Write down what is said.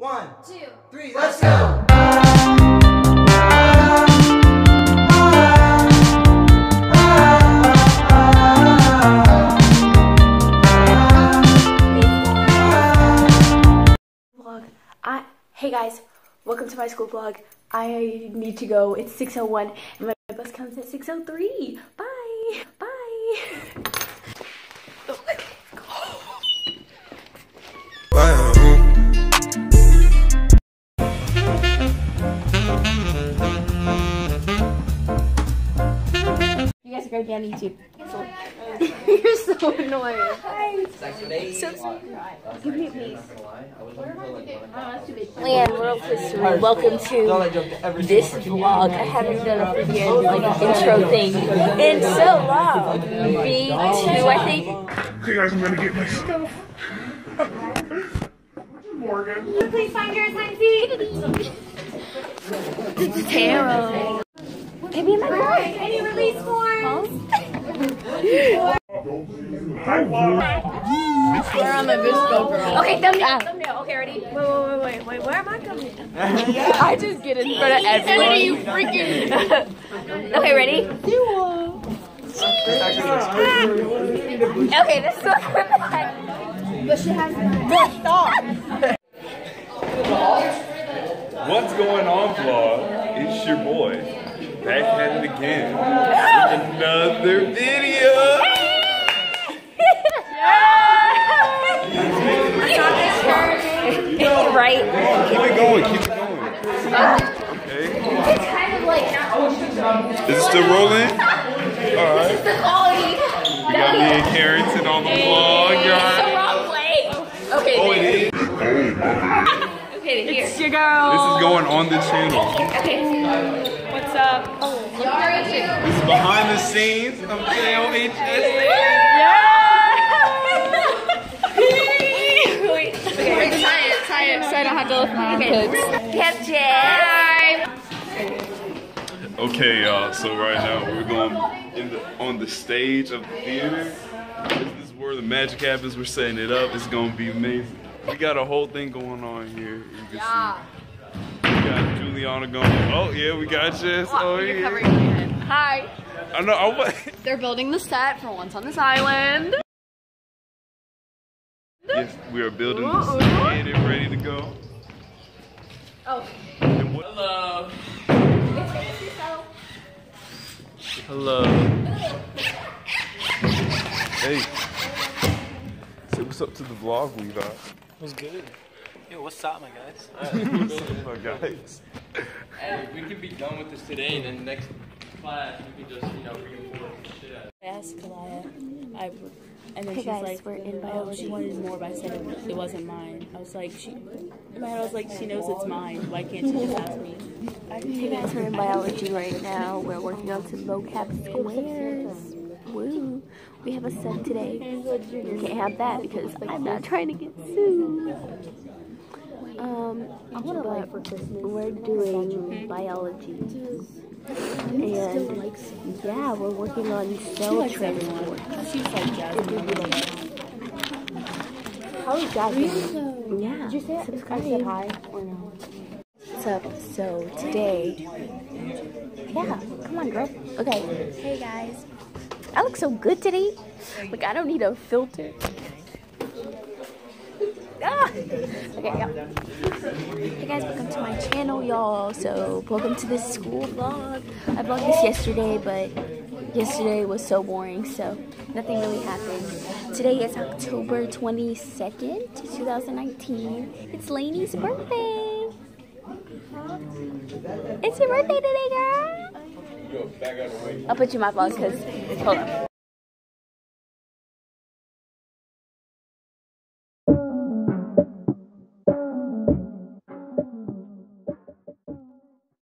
One, two, three, let's go! vlog. I hey guys, welcome to my school vlog. I need to go. It's 6:01 and my bus comes at 6:03. Bye. Bye. You guys are going to be on YouTube. You're so annoying. Hi. So Give me a piece. Leanne, real quick, welcome to this vlog. I haven't done a video like intro thing in so long. B2, I think. Okay, guys, I'm gonna get my stuff. Morgan. Please find your assigned seat. Tarot. Maybe in my car. Any release forms? Hi, Laura. Okay, thumbnail. Thumbnail. Okay, ready? Wait, wait, wait, wait, wait. Where am I coming? I just get in front of everyone. you freaking? okay, ready? Okay, this is so good. But she has the star. What's going on, vlog? It's your boy. Back at it again. with Another video. It's right. Keep it going, keep it going. Okay. It's kind of like not Is it still rolling? Alright. This is the quality. We got me and Carrington on the vlog, The y'all. wrong way. Okay, Oh, it Okay, here. It's your girl. This is going on the channel. Okay. What's up? This is behind the scenes of. Wait. Okay. So I don't have to lift my Okay. We. Okay, y'all. So right now we're going in the, on the stage of the theater. This is where the magic happens. We're setting it up. It's gonna be amazing. We got a whole thing going on here. You can see. We got Juliana going. Oh yeah, we got Jess. Oh You're yeah. covering my head. Hi. I know. I wa- They're building the set for Once on This Island. yes, we are building the set and it ready to go. Oh. And Hello. Hello. Hey. Say what's up to the vlog, Levi. was good. Yo, what's up, my guys? What's up, my guys? Hey, we can be done with this today, and then next class we can just, you know, reinforce the shit out. I asked Kalaya, I, and then Hey she's guys, like, we're in oh, biology. she wanted more, but I said it, it wasn't mine. I was like, she, in my head, I was like, she knows it's mine. Why can't she just ask me? Hey guys, we're in biology right now. We're working on some vocab squares. Woo. We have a set today. You can't have that because I'm not trying to get sued. Um, but we're doing biology. And yeah, we're working on cell transport. She's like Jasmine. How is Jasmine? Yeah. Did you say subscribe? I said hi or no? What's up? So today, yeah, come on, girl. Okay. Hey guys. I look so good today. Like I don't need a filter. Ah! Okay, yeah. Hey guys, welcome to my channel, y'all. So, welcome to this school vlog. I vlogged this yesterday, but yesterday was so boring, so nothing really happened. Today is October 22nd, 2019. It's Lainey's birthday. It's your birthday today, girl. I'll put you in my vlog because, hold on.